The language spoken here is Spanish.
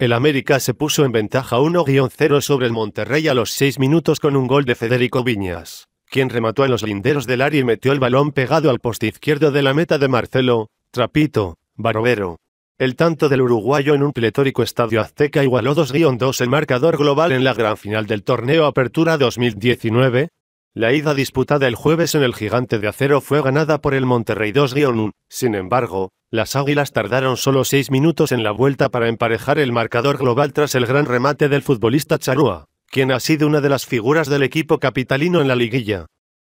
El América se puso en ventaja 1-0 sobre el Monterrey a los 6 minutos con un gol de Federico Viñas, quien remató en los linderos del área y metió el balón pegado al poste izquierdo de la meta de Marcelo, Trapito, Barovero. El tanto del uruguayo en un pletórico estadio azteca igualó 2-2 el marcador global en la gran final del torneo Apertura 2019. La ida disputada el jueves en el Gigante de Acero fue ganada por el Monterrey 2-1. Sin embargo, las Águilas tardaron solo 6 minutos en la vuelta para emparejar el marcador global tras el gran remate del futbolista Charúa, quien ha sido una de las figuras del equipo capitalino en la liguilla.